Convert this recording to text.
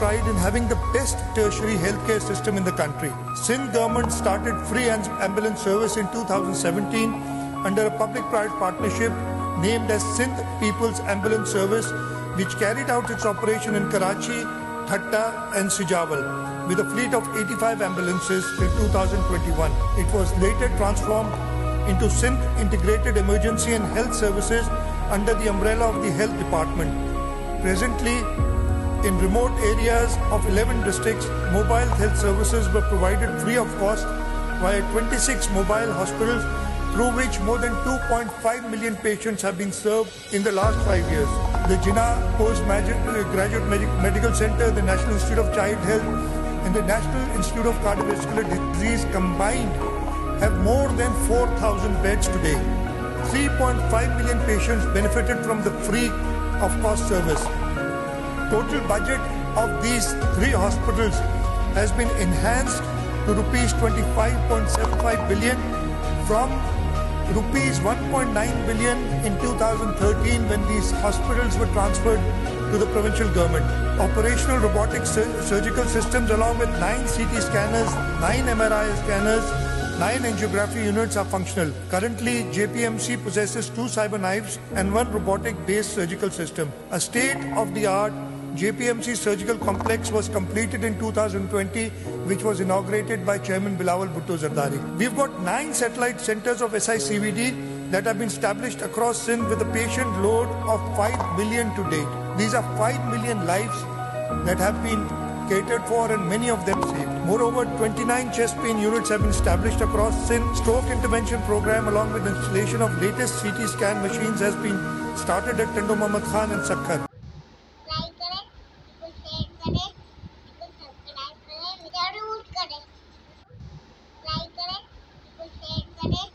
pride in having the best tertiary healthcare system in the country. Sindh government started free ambulance service in 2017 under a public-private partnership named as Sindh People's Ambulance Service, which carried out its operation in Karachi, Thatta and Sujawal with a fleet of 85 ambulances till 2021. It was later transformed into Sindh Integrated Emergency and Health Services under the umbrella of the Health Department. Presently, in remote areas of 11 districts, mobile health services were provided free of cost via 26 mobile hospitals through which more than 2.5 million patients have been served in the last five years. The Jinnah Postgraduate Medical Center, the National Institute of Child Health, and the National Institute of Cardiovascular Disease combined have more than 4,000 beds today. 3.5 million patients benefited from the free of cost service. Total budget of these three hospitals has been enhanced to rupees 25.75 billion from rupees 1.9 billion in 2013 when these hospitals were transferred to the provincial government. Operational robotic surgical systems along with 9 CT scanners, 9 MRI scanners, 9 angiography units are functional. Currently, JPMC possesses 2 cyber knives and 1 robotic-based surgical system. A state-of-the-art JPMC surgical complex was completed in 2020, which was inaugurated by Chairman Bilawal Bhutto Zardari. We've got nine satellite centers of NICVD that have been established across Sindh with a patient load of 5 million to date. These are 5 million lives that have been catered for and many of them saved. Moreover, 29 chest pain units have been established across Sindh. Stroke intervention program along with installation of latest CT scan machines has been started at Tando Khan and Sukkur. करें like करें share करें